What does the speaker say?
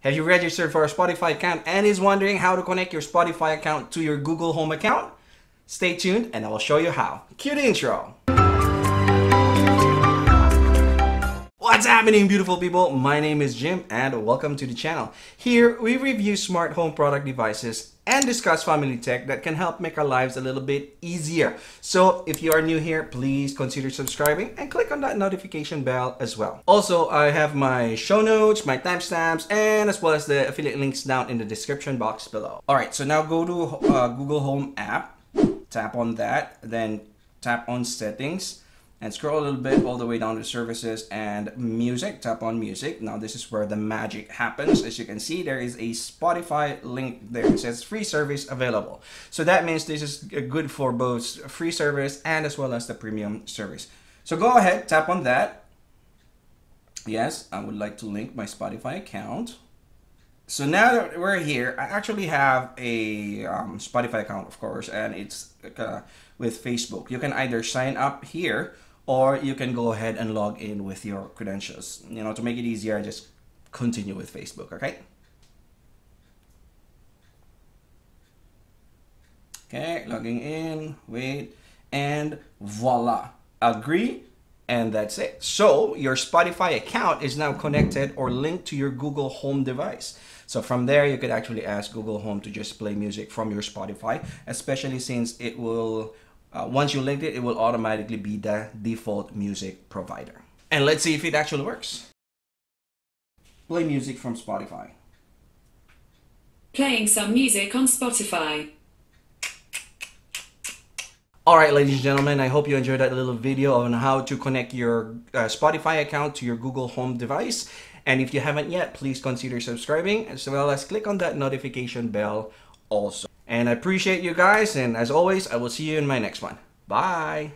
Have you registered for a Spotify account and is wondering how to connect your Spotify account to your Google Home account? Stay tuned and I will show you how. Cue the intro. What's happening beautiful people? My name is Jim and welcome to the channel. Here we review smart home product devices and discuss family tech that can help make our lives a little bit easier. So if you are new here, please consider subscribing and click on that notification bell as well. Also, I have my show notes, my timestamps, and as well as the affiliate links down in the description box below. All right, so now go to uh, Google Home app, tap on that, then tap on settings and scroll a little bit all the way down to services and music. Tap on music. Now this is where the magic happens. As you can see there is a spotify link there. It says free service available. So that means this is good for both free service and as well as the premium service. So go ahead tap on that. Yes i would like to link my spotify account. So now that we're here, I actually have a um, Spotify account, of course, and it's uh, with Facebook. You can either sign up here or you can go ahead and log in with your credentials. You know, to make it easier, I just continue with Facebook, okay? Okay, logging in, wait, and voila, agree, and that's it. So your Spotify account is now connected or linked to your Google Home device. So from there, you could actually ask Google Home to just play music from your Spotify, especially since it will uh, once you link it, it will automatically be the default music provider. And let's see if it actually works. Play music from Spotify. Playing some music on Spotify. Alright ladies and gentlemen, I hope you enjoyed that little video on how to connect your uh, Spotify account to your Google Home device. And if you haven't yet, please consider subscribing as well as click on that notification bell also. And I appreciate you guys. And as always, I will see you in my next one. Bye.